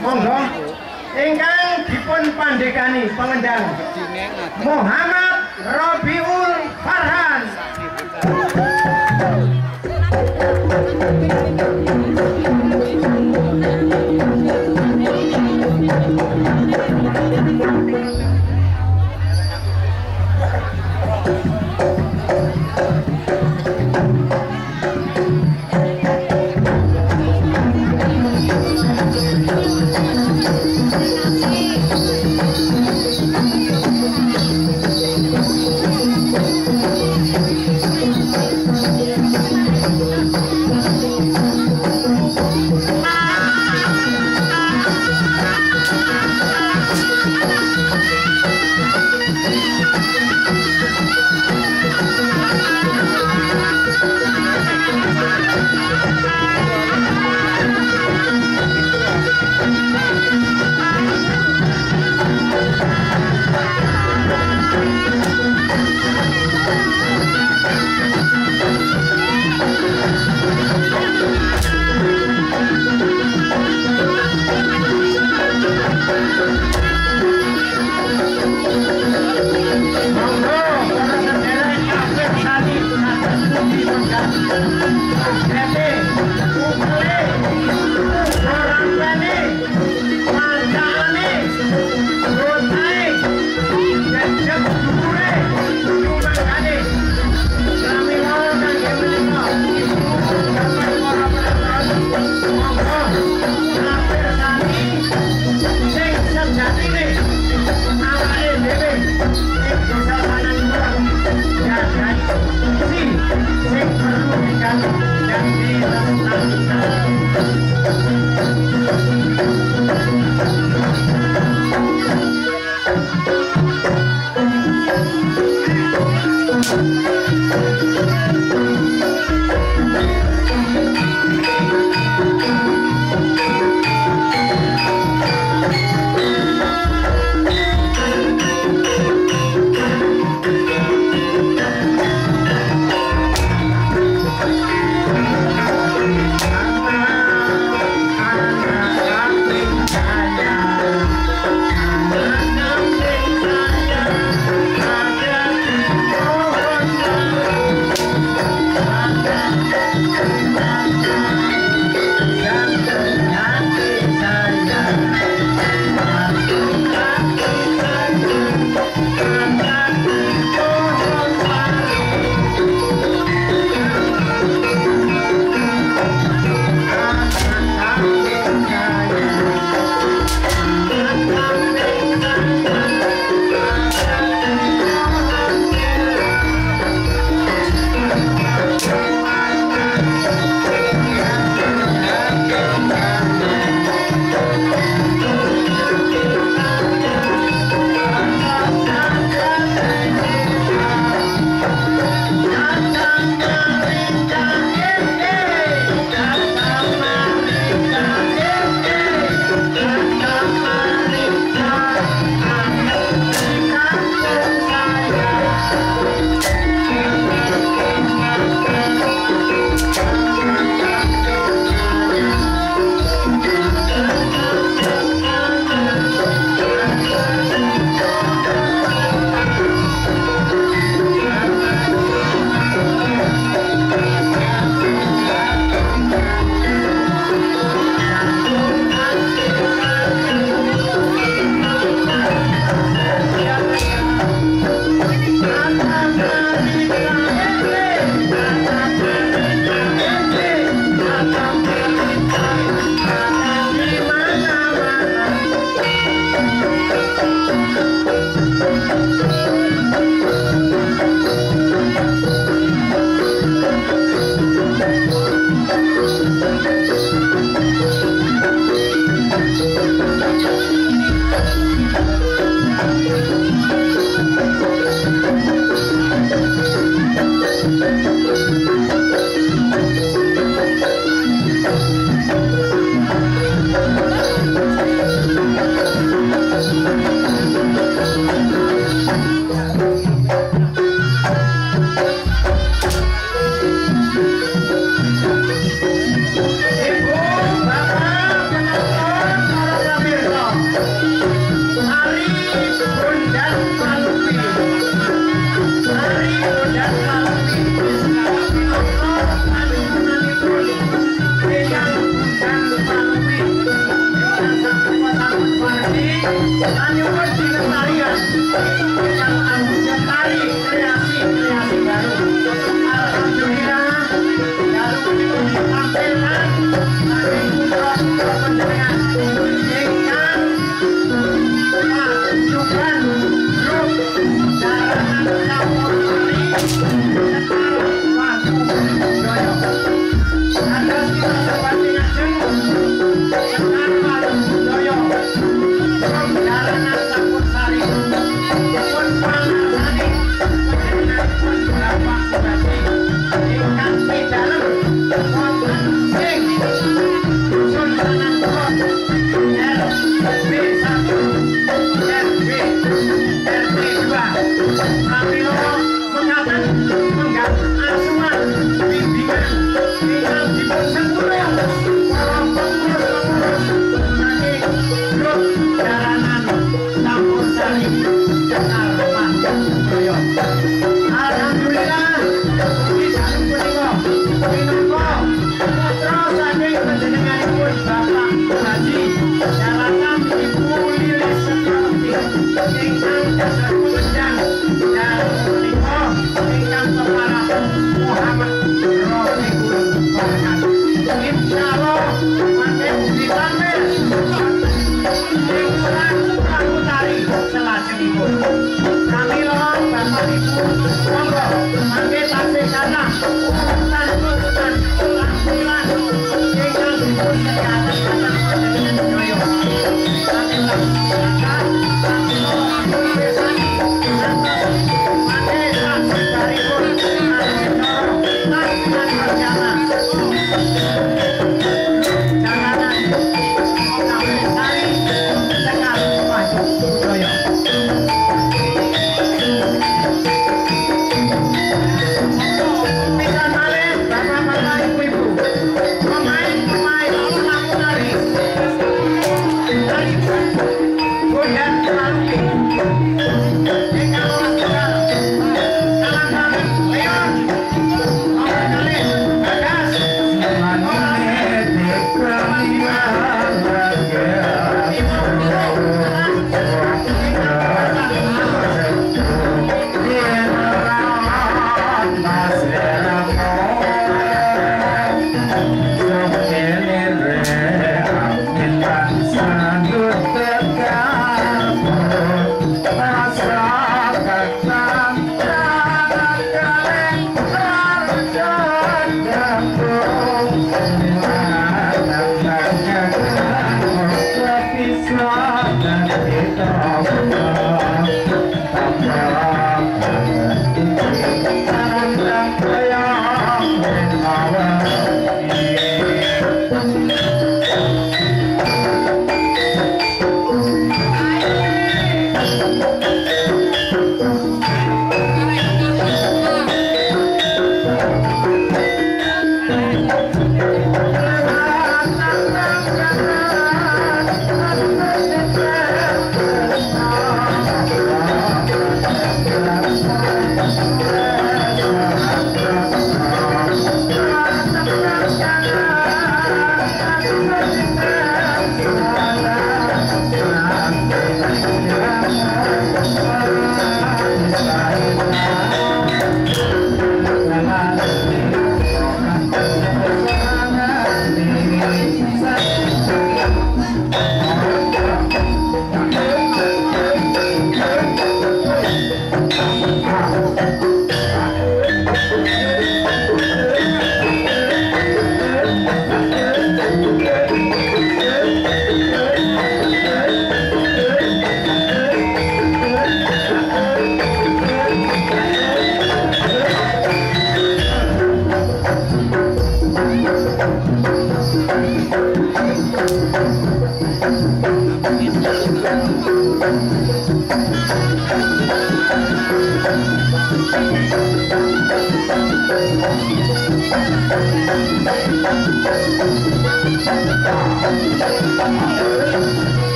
monggo. Ingkang dipun pandegani pengendang Muhammad Robiul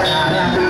Nah, nah.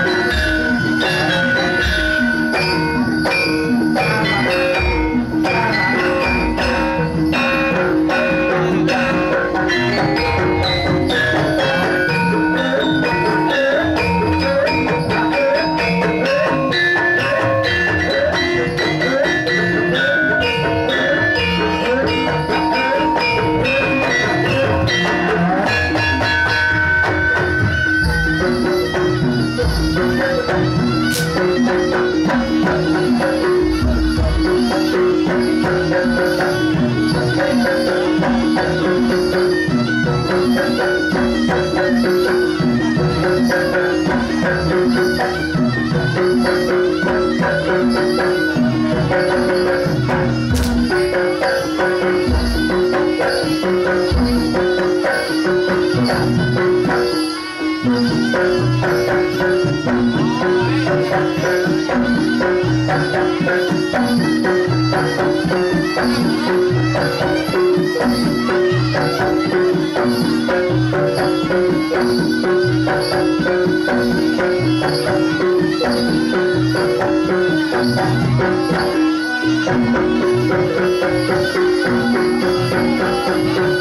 Thank you.